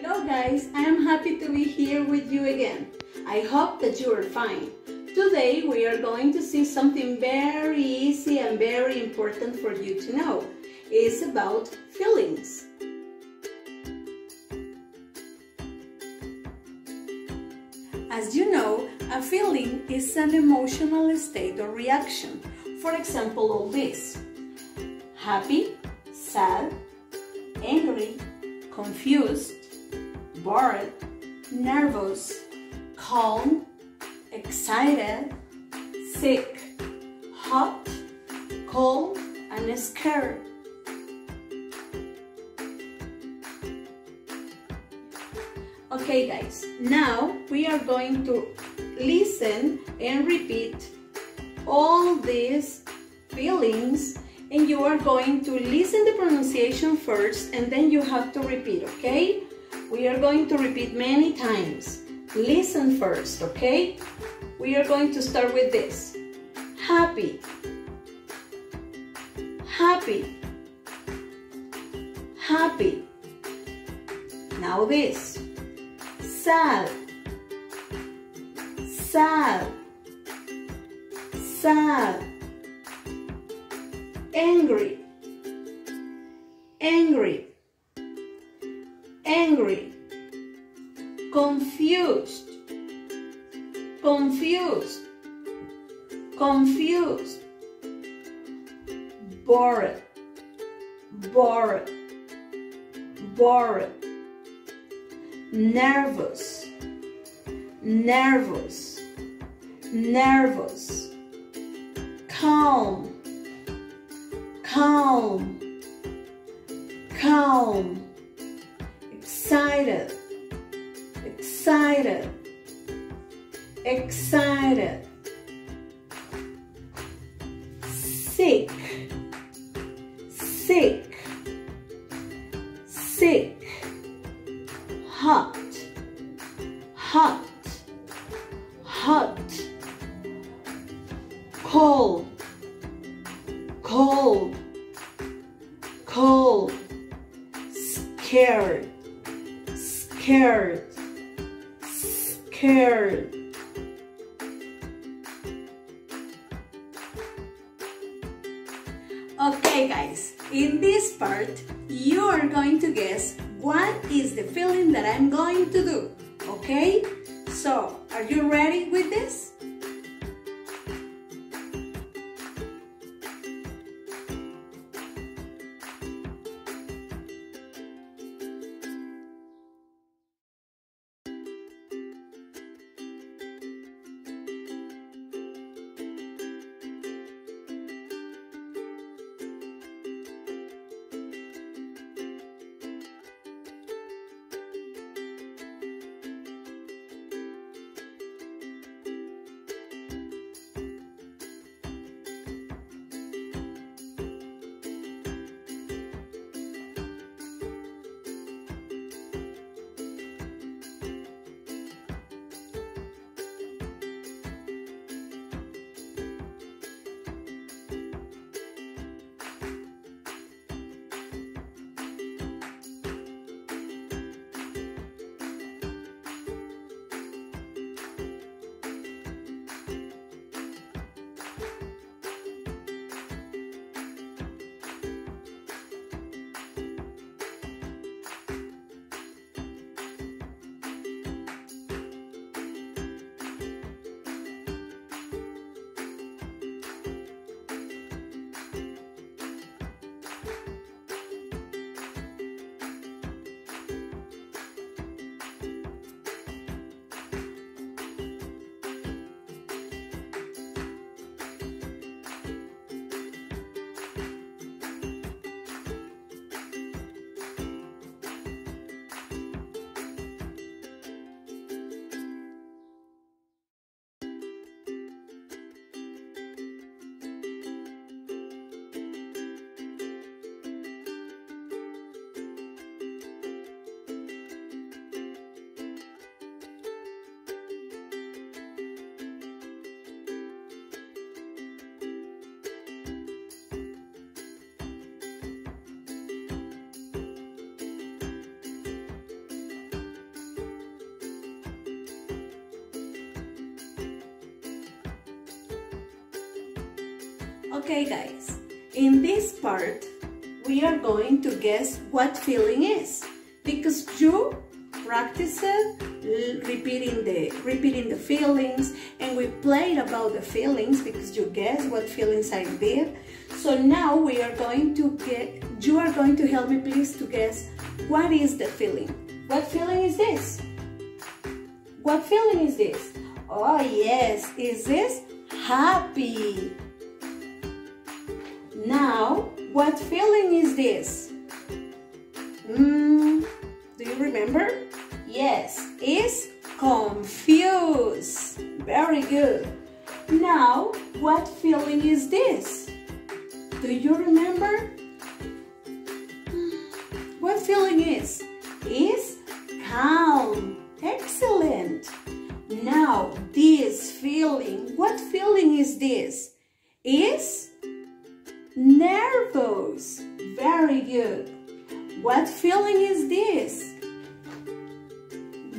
Hello guys, I am happy to be here with you again. I hope that you are fine. Today we are going to see something very easy and very important for you to know. It's about feelings. As you know, a feeling is an emotional state or reaction. For example, all this. Happy, sad, angry, confused, bored, nervous, calm, excited, sick, hot, cold, and scared. Okay guys, now we are going to listen and repeat all these feelings and you are going to listen the pronunciation first and then you have to repeat, okay? We are going to repeat many times. Listen first, okay? We are going to start with this. Happy. Happy. Happy. Now this. Sad. Sad. Sad. Angry. Angry angry, confused, confused, confused, bored, bored, bored, nervous, nervous, nervous, calm, calm, calm excited, excited, excited, sick, sick, sick, hot, hot, hot, cold, cold, cold, scared scared, scared. Okay guys, in this part, you are going to guess what is the feeling that I'm going to do, okay? So, are you ready with this? Okay guys, in this part, we are going to guess what feeling is. Because you practiced repeating the repeating the feelings and we played about the feelings because you guessed what feelings I did. So now we are going to get you are going to help me please to guess what is the feeling. What feeling is this? What feeling is this? Oh yes. Is this happy now what feeling is this mm, do you remember Yes, is confused. Very good. Now, what feeling is this? Do you remember? What feeling is? Is calm. Excellent. Now, this feeling, what feeling is this? Is What feeling is this?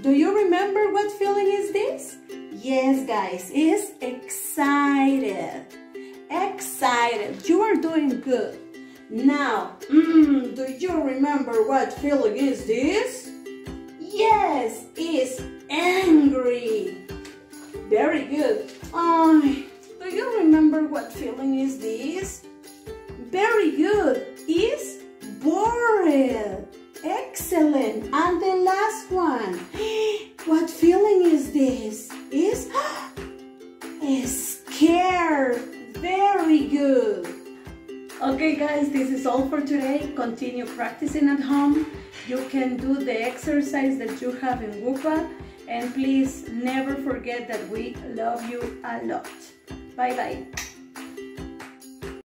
Do you remember what feeling is this? Yes, guys, is excited. Excited. You are doing good. Now, mm, do you remember what feeling is this? Yes, is angry. Very good. Oh, do you remember what feeling is this? Very good. Excellent. And the last one. What feeling is this? Is scared. Very good. Okay guys, this is all for today. Continue practicing at home. You can do the exercise that you have in WUPA. And please never forget that we love you a lot. Bye bye.